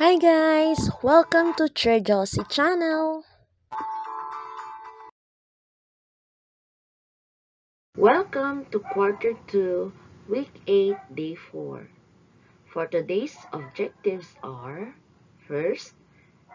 Hi guys! Welcome to Josie channel! Welcome to quarter 2, week 8, day 4. For today's objectives are First,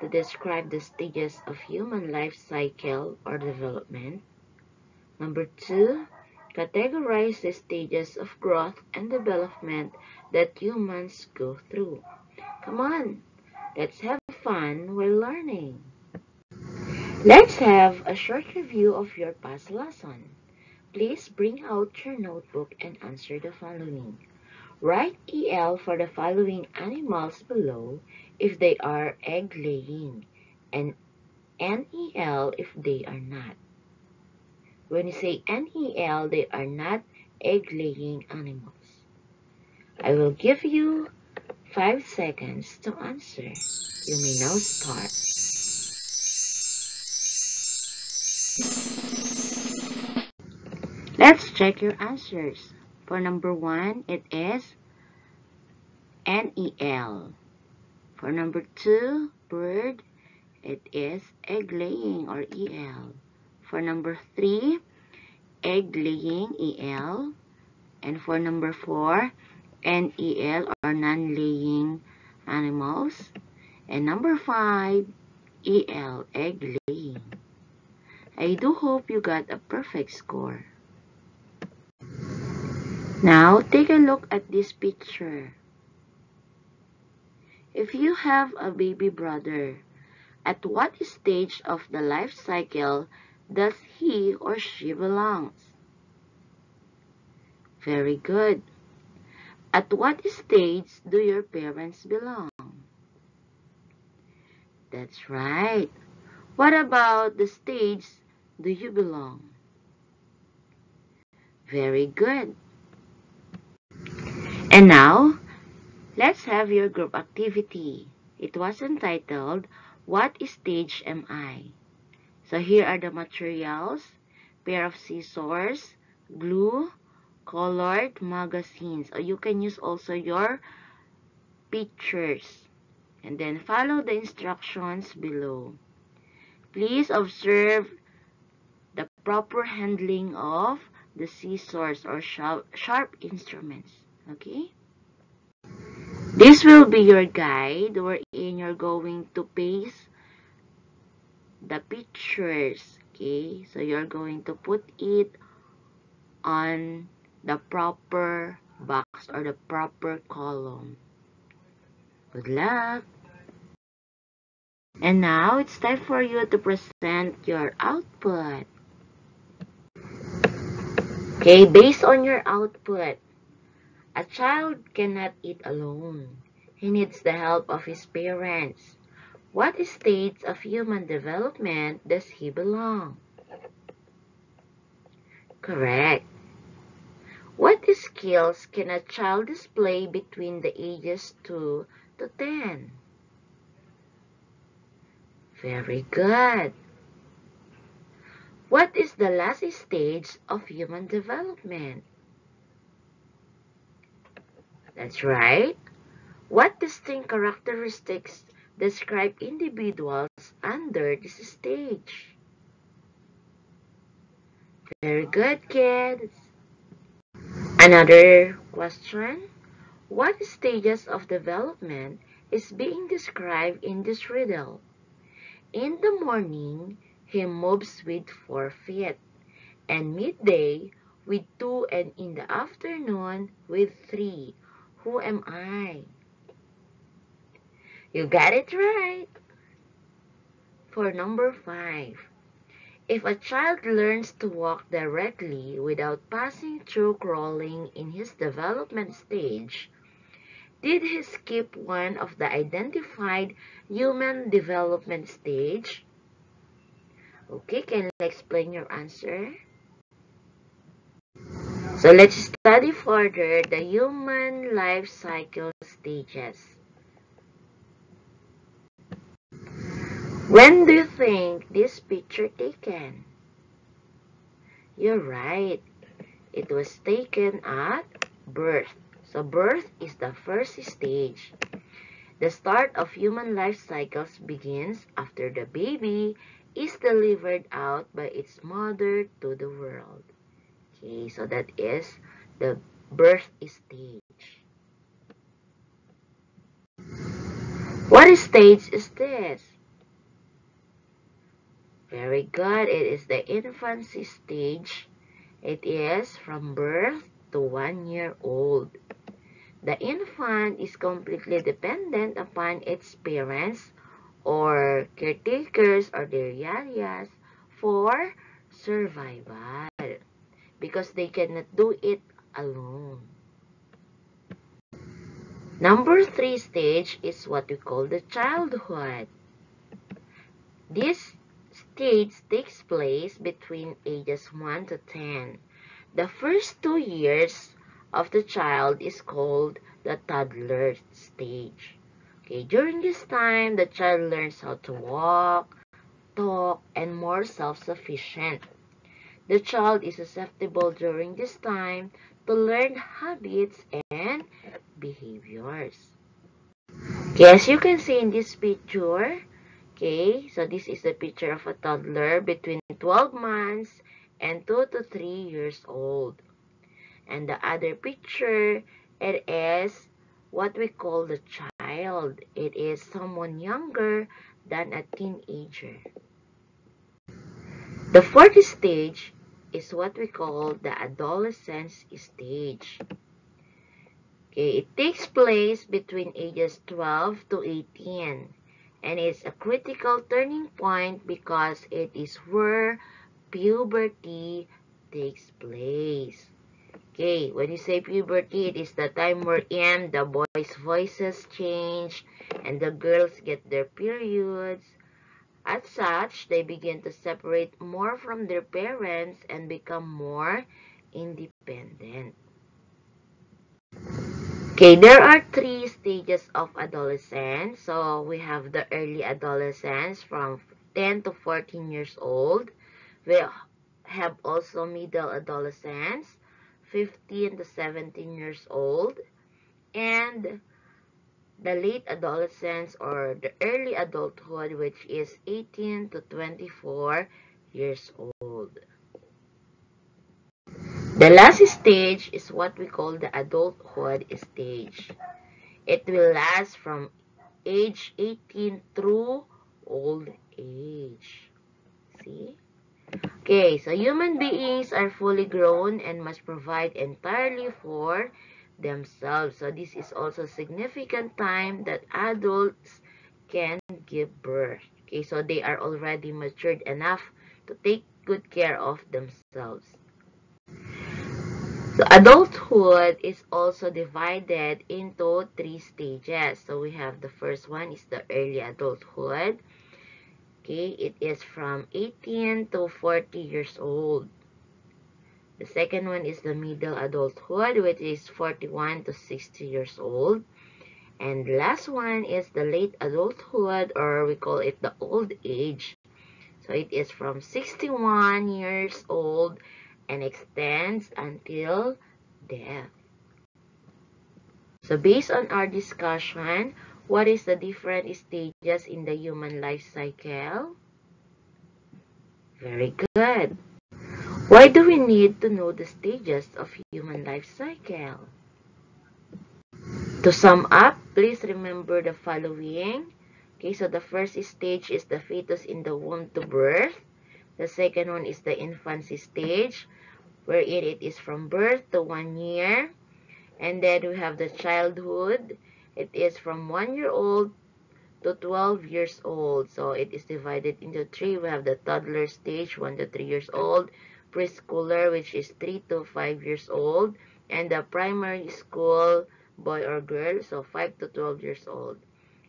to describe the stages of human life cycle or development. Number 2, categorize the stages of growth and development that humans go through. Come on, let's have fun while learning. Let's have a short review of your past lesson. Please bring out your notebook and answer the following. Write EL for the following animals below if they are egg-laying and NEL if they are not. When you say NEL, they are not egg-laying animals. I will give you 5 seconds to answer. You may now start. Let's check your answers. For number 1, it is NEL. For number 2, bird, it is egg laying or EL. For number 3, egg laying EL. And for number 4, NEL or non-laying animals. And number 5, EL, egg laying. I do hope you got a perfect score. Now, take a look at this picture. If you have a baby brother, at what stage of the life cycle does he or she belongs? Very good. At what stage do your parents belong? That's right. What about the stage do you belong? Very good. And now, let's have your group activity. It was entitled, What Stage Am I? So here are the materials, pair of scissors, glue, colored magazines or you can use also your pictures and then follow the instructions below. Please observe the proper handling of the scissors or sharp, sharp instruments. Okay? This will be your guide wherein you're going to paste the pictures. Okay? So you're going to put it on the proper box or the proper column. Good luck! And now it's time for you to present your output. Okay, based on your output, a child cannot eat alone. He needs the help of his parents. What stage of human development does he belong? Correct. What skills can a child display between the ages 2 to 10? Very good. What is the last stage of human development? That's right. What distinct characteristics describe individuals under this stage? Very good, kids. Another question. What stages of development is being described in this riddle? In the morning, he moves with four feet, and midday with two, and in the afternoon with three. Who am I? You got it right. For number five, if a child learns to walk directly without passing through crawling in his development stage, did he skip one of the identified human development stage? Okay, can you explain your answer? So let's study further the human life cycle stages. When do you think this picture taken? You're right. It was taken at birth. So birth is the first stage. The start of human life cycles begins after the baby is delivered out by its mother to the world. Okay, so that is the birth stage. What stage is this? Very good. It is the infancy stage. It is from birth to one year old. The infant is completely dependent upon its parents or caretakers or their yayas for survival because they cannot do it alone. Number three stage is what we call the childhood. This stage takes place between ages 1 to 10. The first two years of the child is called the toddler stage. Okay, during this time, the child learns how to walk, talk, and more self-sufficient. The child is susceptible during this time to learn habits and behaviors. Okay, as you can see in this picture, okay, so this is the picture of a toddler between 12 months and 2 to 3 years old. And the other picture, it is what we call the child. It is someone younger than a teenager. The fourth stage is what we call the adolescence stage. Okay, it takes place between ages 12 to 18 and it's a critical turning point because it is where puberty takes place. Okay, when you say puberty, it is the time wherein the boys' voices change and the girls get their periods. As such, they begin to separate more from their parents and become more independent. Okay, there are three stages of adolescence. So, we have the early adolescence from 10 to 14 years old. We have also middle adolescence 15 to 17 years old and the late adolescence or the early adulthood which is 18 to 24 years old. The last stage is what we call the adulthood stage. It will last from age 18 through old age. See? Okay, so human beings are fully grown and must provide entirely for themselves. So this is also significant time that adults can give birth. Okay, so they are already matured enough to take good care of themselves. So adulthood is also divided into three stages. So we have the first one is the early adulthood. Okay, it is from 18 to 40 years old. The second one is the middle adulthood, which is 41 to 60 years old. And the last one is the late adulthood, or we call it the old age. So it is from 61 years old and extends until death. So based on our discussion, what is the different stages in the human life cycle? Very good. Why do we need to know the stages of human life cycle? To sum up, please remember the following. Okay, so the first stage is the fetus in the womb to birth. The second one is the infancy stage, where it is from birth to one year. And then we have the childhood, it is from 1 year old to 12 years old. So it is divided into three. We have the toddler stage, 1 to 3 years old, preschooler, which is 3 to 5 years old, and the primary school boy or girl, so 5 to 12 years old.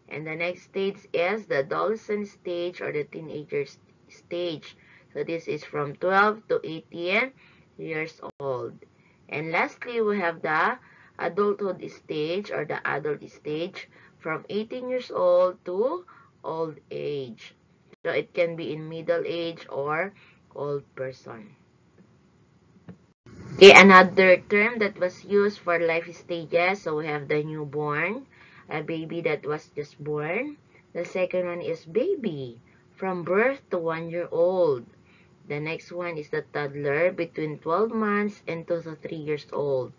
And the next stage is the adolescent stage or the teenager stage. So this is from 12 to 18 years old. And lastly, we have the adulthood stage or the adult stage from 18 years old to old age. So it can be in middle age or old person. Okay, another term that was used for life stages. So we have the newborn, a baby that was just born. The second one is baby, from birth to one year old. The next one is the toddler between 12 months and 2 to 3 years old.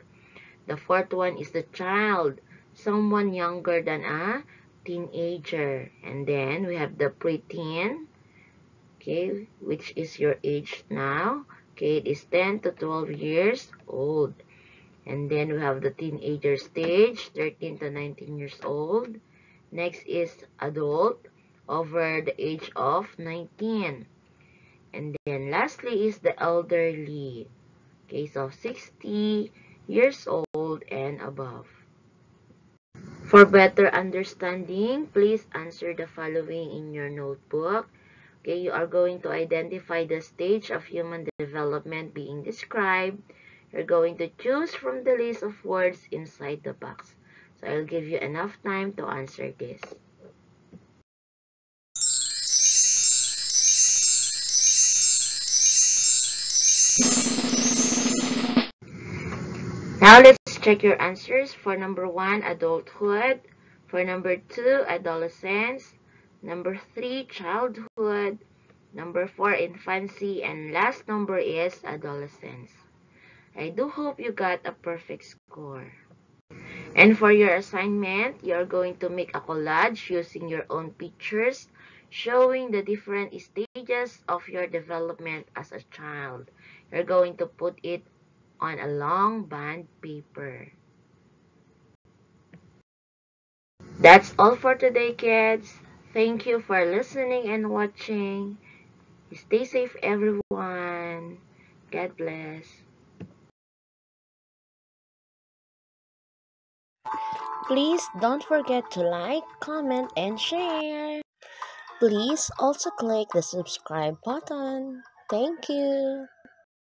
The fourth one is the child, someone younger than a teenager. And then we have the preteen, okay, which is your age now. Okay, it is 10 to 12 years old. And then we have the teenager stage, 13 to 19 years old. Next is adult, over the age of 19. And then lastly is the elderly, okay, so 60 years old and above. For better understanding, please answer the following in your notebook. Okay, you are going to identify the stage of human development being described. You're going to choose from the list of words inside the box. So I'll give you enough time to answer this. Now let's check your answers for number one, adulthood. For number two, adolescence. Number three, childhood. Number four, infancy. And last number is adolescence. I do hope you got a perfect score. And for your assignment, you're going to make a collage using your own pictures showing the different stages of your development as a child. You're going to put it on a long bond paper. That's all for today, kids. Thank you for listening and watching. Stay safe, everyone. God bless. Please don't forget to like, comment, and share. Please also click the subscribe button. Thank you.